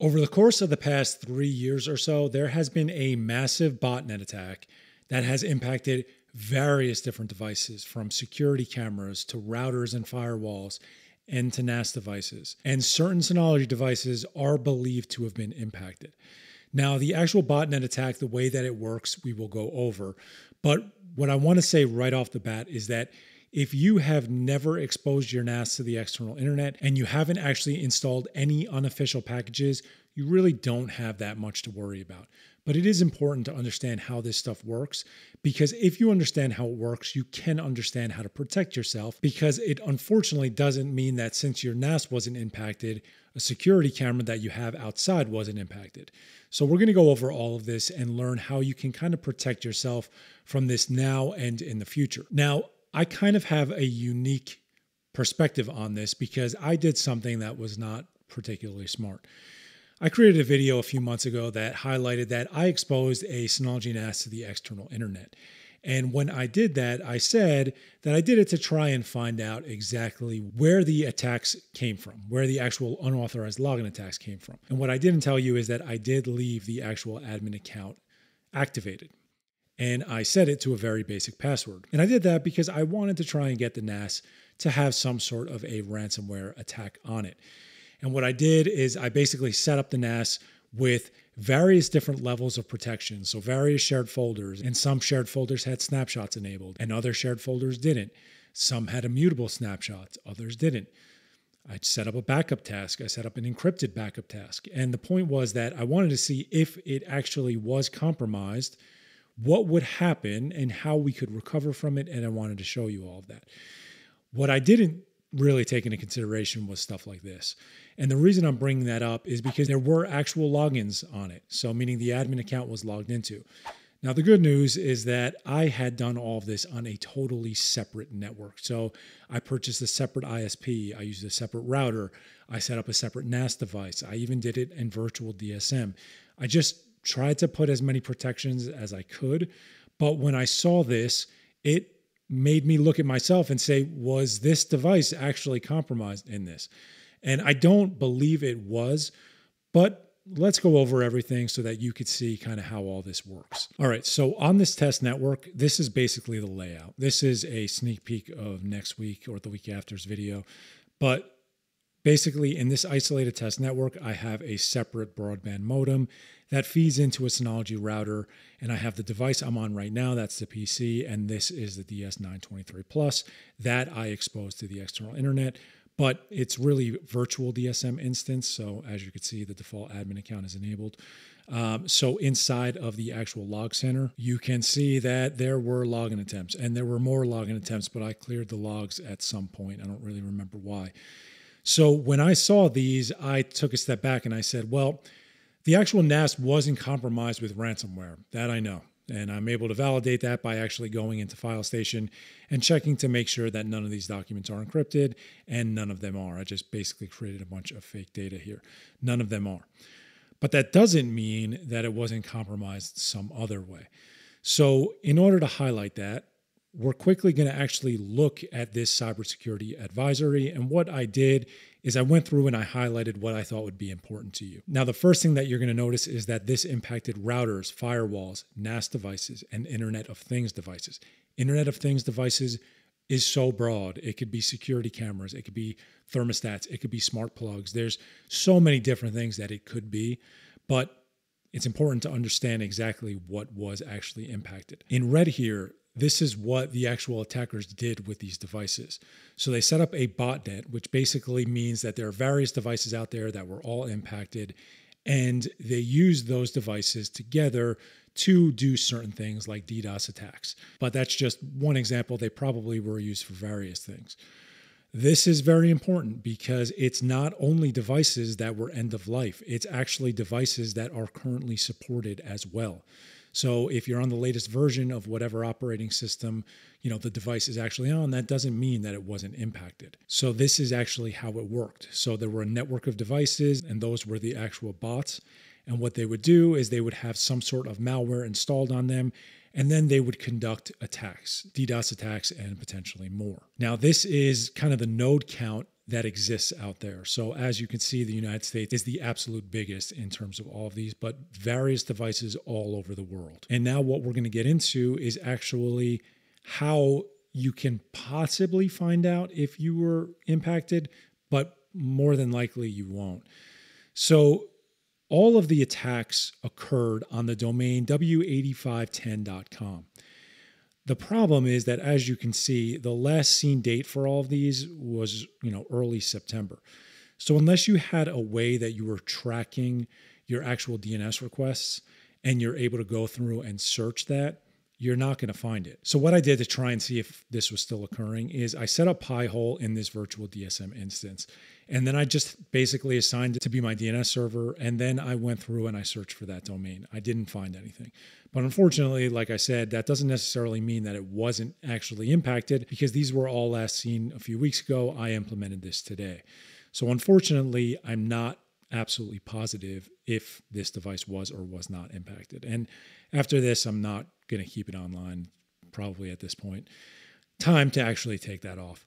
Over the course of the past three years or so, there has been a massive botnet attack that has impacted various different devices from security cameras to routers and firewalls and to NAS devices. And certain Synology devices are believed to have been impacted. Now, the actual botnet attack, the way that it works, we will go over. But what I want to say right off the bat is that if you have never exposed your NAS to the external internet and you haven't actually installed any unofficial packages, you really don't have that much to worry about. But it is important to understand how this stuff works because if you understand how it works, you can understand how to protect yourself because it unfortunately doesn't mean that since your NAS wasn't impacted, a security camera that you have outside wasn't impacted. So, we're going to go over all of this and learn how you can kind of protect yourself from this now and in the future. Now, I kind of have a unique perspective on this because I did something that was not particularly smart. I created a video a few months ago that highlighted that I exposed a Synology NAS to the external internet. And when I did that, I said that I did it to try and find out exactly where the attacks came from, where the actual unauthorized login attacks came from. And what I didn't tell you is that I did leave the actual admin account activated and I set it to a very basic password. And I did that because I wanted to try and get the NAS to have some sort of a ransomware attack on it. And what I did is I basically set up the NAS with various different levels of protection. So, various shared folders, and some shared folders had snapshots enabled, and other shared folders didn't. Some had immutable snapshots, others didn't. I set up a backup task. I set up an encrypted backup task. And the point was that I wanted to see if it actually was compromised what would happen and how we could recover from it. And I wanted to show you all of that. What I didn't really take into consideration was stuff like this. And the reason I'm bringing that up is because there were actual logins on it. So, meaning the admin account was logged into. Now, the good news is that I had done all of this on a totally separate network. So, I purchased a separate ISP, I used a separate router, I set up a separate NAS device, I even did it in virtual DSM. I just tried to put as many protections as I could. But when I saw this, it made me look at myself and say, was this device actually compromised in this? And I don't believe it was, but let's go over everything so that you could see kind of how all this works. All right, so on this test network, this is basically the layout. This is a sneak peek of next week or the week after's video, but Basically, in this isolated test network, I have a separate broadband modem that feeds into a Synology router, and I have the device I'm on right now, that's the PC, and this is the DS923 Plus that I expose to the external internet. But it's really virtual DSM instance, so as you can see, the default admin account is enabled. Um, so inside of the actual log center, you can see that there were login attempts, and there were more login attempts, but I cleared the logs at some point. I don't really remember why. So when I saw these, I took a step back and I said, well, the actual NAS wasn't compromised with ransomware. That I know. And I'm able to validate that by actually going into FileStation and checking to make sure that none of these documents are encrypted, and none of them are. I just basically created a bunch of fake data here. None of them are. But that doesn't mean that it wasn't compromised some other way. So, in order to highlight that, we're quickly going to actually look at this cybersecurity advisory. And what I did is I went through and I highlighted what I thought would be important to you. Now, the first thing that you're going to notice is that this impacted routers, firewalls, NAS devices, and Internet of Things devices. Internet of Things devices is so broad. It could be security cameras, it could be thermostats, it could be smart plugs. There's so many different things that it could be, but it's important to understand exactly what was actually impacted. In red here, this is what the actual attackers did with these devices. So they set up a botnet, which basically means that there are various devices out there that were all impacted, and they used those devices together to do certain things like DDoS attacks. But that's just one example. They probably were used for various things. This is very important because it's not only devices that were end of life, it's actually devices that are currently supported as well. So if you're on the latest version of whatever operating system, you know, the device is actually on, that doesn't mean that it wasn't impacted. So this is actually how it worked. So there were a network of devices and those were the actual bots. And what they would do is they would have some sort of malware installed on them and then they would conduct attacks, DDoS attacks, and potentially more. Now, this is kind of the node count that exists out there. So, as you can see, the United States is the absolute biggest in terms of all of these, but various devices all over the world. And now, what we're going to get into is actually how you can possibly find out if you were impacted, but more than likely you won't. So, all of the attacks occurred on the domain w8510.com. The problem is that, as you can see, the last seen date for all of these was, you know, early September. So unless you had a way that you were tracking your actual DNS requests and you're able to go through and search that, you're not going to find it. So what I did to try and see if this was still occurring is I set up Pi-hole in this virtual DSM instance. And then I just basically assigned it to be my DNS server. And then I went through and I searched for that domain. I didn't find anything. But unfortunately, like I said, that doesn't necessarily mean that it wasn't actually impacted because these were all last seen a few weeks ago. I implemented this today. So unfortunately, I'm not absolutely positive if this device was or was not impacted. And after this, I'm not going to keep it online probably at this point. Time to actually take that off.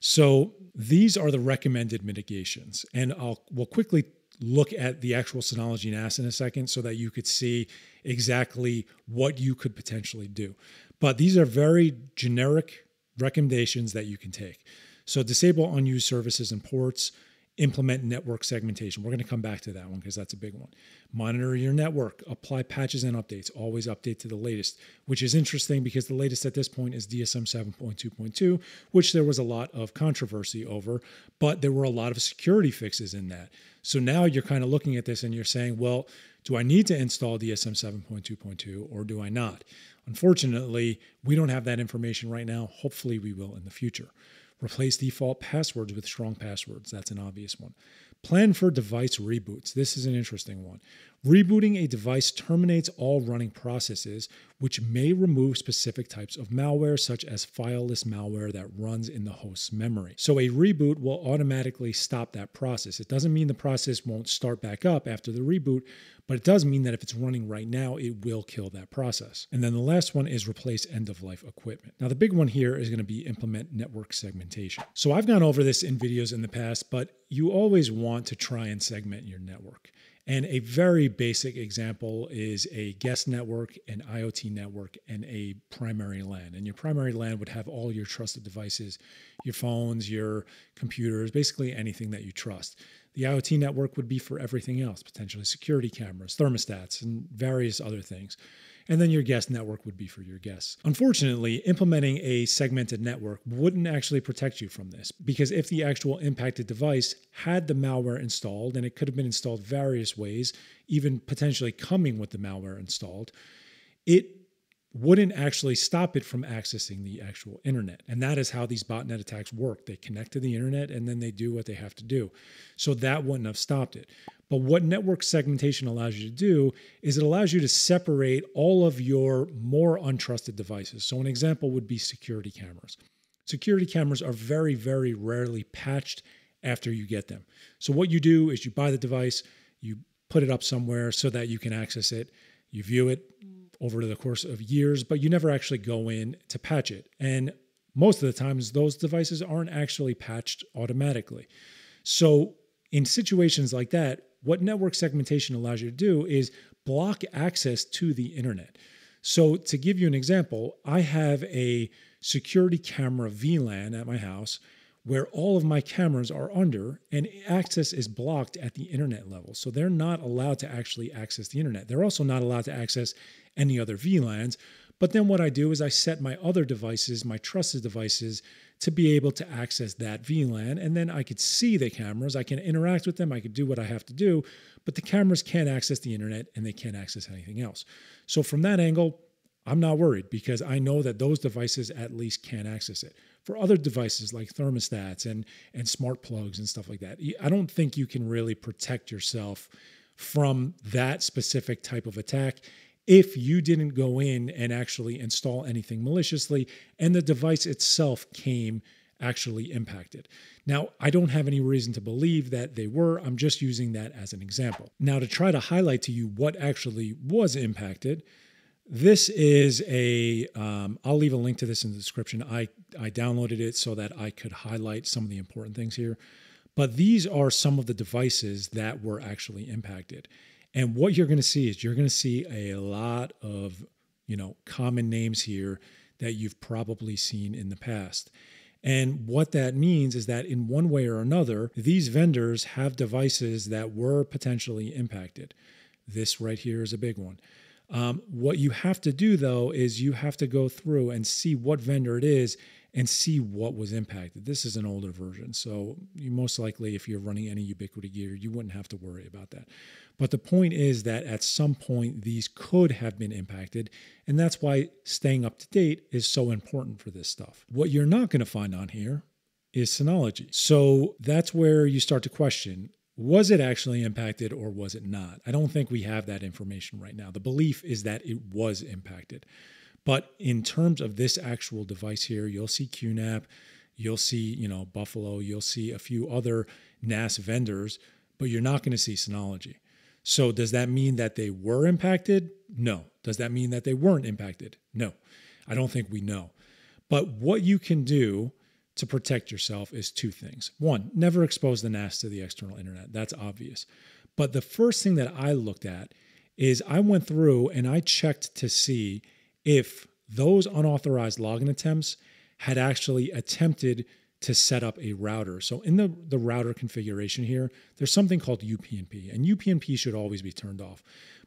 So these are the recommended mitigations. And I'll we'll quickly look at the actual Synology NAS in a second so that you could see exactly what you could potentially do. But these are very generic recommendations that you can take. So disable unused services and ports, implement network segmentation. We're going to come back to that one because that's a big one. Monitor your network, apply patches and updates, always update to the latest, which is interesting because the latest at this point is DSM 7.2.2, which there was a lot of controversy over, but there were a lot of security fixes in that. So now you're kind of looking at this and you're saying, well, do I need to install DSM 7.2.2 or do I not? Unfortunately, we don't have that information right now. Hopefully, we will in the future. Replace default passwords with strong passwords. That's an obvious one. Plan for device reboots. This is an interesting one. Rebooting a device terminates all running processes, which may remove specific types of malware, such as fileless malware that runs in the host's memory. So, a reboot will automatically stop that process. It doesn't mean the process won't start back up after the reboot, but it does mean that if it's running right now, it will kill that process. And then the last one is replace end of life equipment. Now, the big one here is going to be implement network segmentation. So, I've gone over this in videos in the past, but you always want to try and segment your network. And a very basic example is a guest network, an IoT network, and a primary LAN. And your primary LAN would have all your trusted devices, your phones, your computers, basically anything that you trust. The IoT network would be for everything else, potentially security cameras, thermostats, and various other things and then your guest network would be for your guests. Unfortunately, implementing a segmented network wouldn't actually protect you from this because if the actual impacted device had the malware installed, and it could have been installed various ways, even potentially coming with the malware installed, it wouldn't actually stop it from accessing the actual internet. And that is how these botnet attacks work. They connect to the internet and then they do what they have to do. So that wouldn't have stopped it. But what network segmentation allows you to do is it allows you to separate all of your more untrusted devices. So, an example would be security cameras. Security cameras are very, very rarely patched after you get them. So, what you do is you buy the device, you put it up somewhere so that you can access it, you view it over the course of years, but you never actually go in to patch it. And most of the times, those devices aren't actually patched automatically. So, in situations like that, what network segmentation allows you to do is block access to the internet. So, to give you an example, I have a security camera VLAN at my house where all of my cameras are under and access is blocked at the internet level. So, they're not allowed to actually access the internet. They're also not allowed to access any other VLANs. But then what I do is I set my other devices, my trusted devices, to be able to access that VLAN. And then I could see the cameras, I can interact with them, I could do what I have to do, but the cameras can't access the internet and they can't access anything else. So from that angle, I'm not worried because I know that those devices at least can access it. For other devices like thermostats and, and smart plugs and stuff like that, I don't think you can really protect yourself from that specific type of attack if you didn't go in and actually install anything maliciously and the device itself came actually impacted. Now, I don't have any reason to believe that they were. I'm just using that as an example. Now, to try to highlight to you what actually was impacted, this is a. Um, I'll leave a link to this in the description. I I downloaded it so that I could highlight some of the important things here. But these are some of the devices that were actually impacted. And what you're going to see is you're going to see a lot of, you know, common names here that you've probably seen in the past. And what that means is that in one way or another, these vendors have devices that were potentially impacted. This right here is a big one. Um, what you have to do though is you have to go through and see what vendor it is and see what was impacted. This is an older version, so you most likely, if you're running any Ubiquiti gear, you wouldn't have to worry about that. But the point is that at some point, these could have been impacted, and that's why staying up to date is so important for this stuff. What you're not going to find on here is Synology. So that's where you start to question was it actually impacted or was it not? I don't think we have that information right now. The belief is that it was impacted. But in terms of this actual device here, you'll see QNAP, you'll see, you know, Buffalo, you'll see a few other NAS vendors, but you're not going to see Synology. So does that mean that they were impacted? No. Does that mean that they weren't impacted? No. I don't think we know. But what you can do to protect yourself is two things. One, never expose the NAS to the external internet. That's obvious. But the first thing that I looked at is I went through and I checked to see if those unauthorized login attempts had actually attempted to set up a router. So in the, the router configuration here, there's something called UPnP, and UPnP should always be turned off.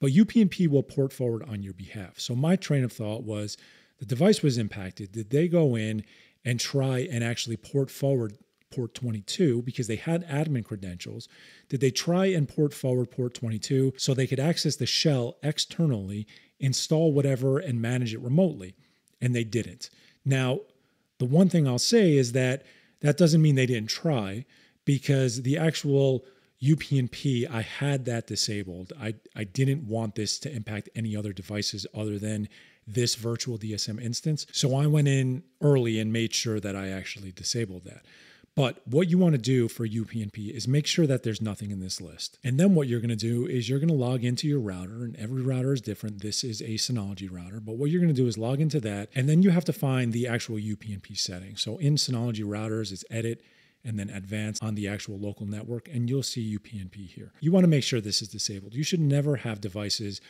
But UPnP will port forward on your behalf. So my train of thought was the device was impacted. Did they go in and try and actually port forward port 22 because they had admin credentials? Did they try and port forward port 22 so they could access the shell externally install whatever and manage it remotely. And they didn't. Now, the one thing I'll say is that that doesn't mean they didn't try because the actual UPnP, I had that disabled. I, I didn't want this to impact any other devices other than this virtual DSM instance. So I went in early and made sure that I actually disabled that. But what you want to do for UPnP is make sure that there's nothing in this list. And then what you're going to do is you're going to log into your router, and every router is different. This is a Synology router, but what you're going to do is log into that, and then you have to find the actual UPnP setting. So in Synology routers, it's edit and then advance on the actual local network, and you'll see UPnP here. You want to make sure this is disabled. You should never have devices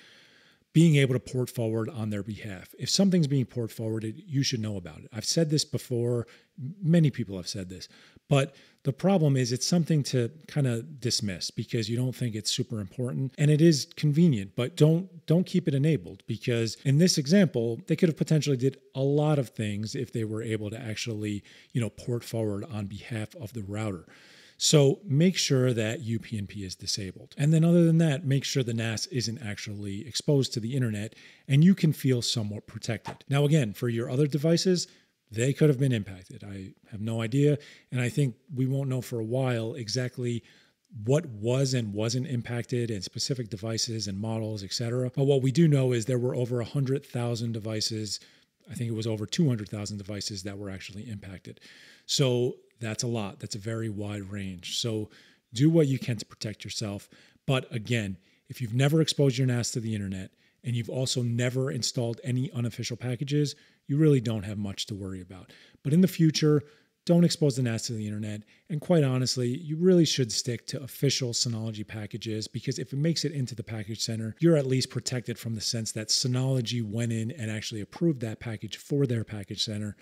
being able to port forward on their behalf. If something's being port forwarded, you should know about it. I've said this before, many people have said this, but the problem is it's something to kind of dismiss because you don't think it's super important and it is convenient, but don't don't keep it enabled because in this example, they could have potentially did a lot of things if they were able to actually, you know, port forward on behalf of the router. So make sure that UPnP is disabled. And then, other than that, make sure the NAS isn't actually exposed to the internet and you can feel somewhat protected. Now, again, for your other devices, they could have been impacted. I have no idea. And I think we won't know for a while exactly what was and wasn't impacted and specific devices and models, et cetera. But what we do know is there were over 100,000 devices. I think it was over 200,000 devices that were actually impacted. So that's a lot. That's a very wide range. So do what you can to protect yourself. But again, if you've never exposed your NAS to the internet and you've also never installed any unofficial packages, you really don't have much to worry about. But in the future, don't expose the NAS to the internet. And quite honestly, you really should stick to official Synology packages because if it makes it into the package center, you're at least protected from the sense that Synology went in and actually approved that package for their package center.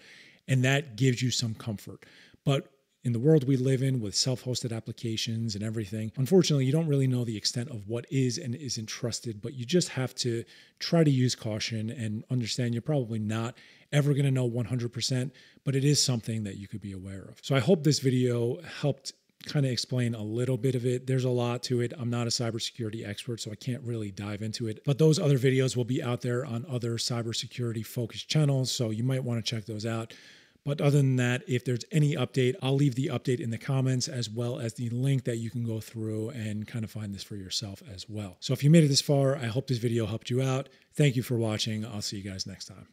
And that gives you some comfort. But in the world we live in with self hosted applications and everything, unfortunately, you don't really know the extent of what is and isn't trusted, but you just have to try to use caution and understand you're probably not ever going to know 100%, but it is something that you could be aware of. So I hope this video helped kind of explain a little bit of it. There's a lot to it. I'm not a cybersecurity expert, so I can't really dive into it. But those other videos will be out there on other cybersecurity focused channels, so you might want to check those out. But other than that, if there's any update, I'll leave the update in the comments as well as the link that you can go through and kind of find this for yourself as well. So if you made it this far, I hope this video helped you out. Thank you for watching. I'll see you guys next time.